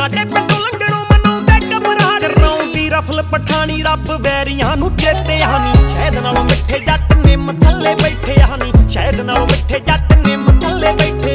ਸਾਡੇ ਪਿੰਡੋਂ ਲੰਘਣੋਂ ਮਨਾਉਂਦੇ ਕਮਰਾ ਡਰਾਉਂਦੀ ਰਫਲ ਪਠਾਣੀ, ਰੱਬ ਵੈਰੀਆਂ ਨੂੰ ਚੇਤੇ ਹਾਨੀ। ਸ਼ਹਿਦ ਨਾਲੋਂ ਮਿੱਠੇ ਜੱਟ ਨਿੰਮ ਥੱਲੇ ਬੈਠੇ ਹਾਨੀ। ਸ਼ਹਿਦ ਨਾਲੋਂ ਮਿੱਠੇ ਜੱਟ ਨਿੰਮ ਥੱਲੇ ਬੈਠੇ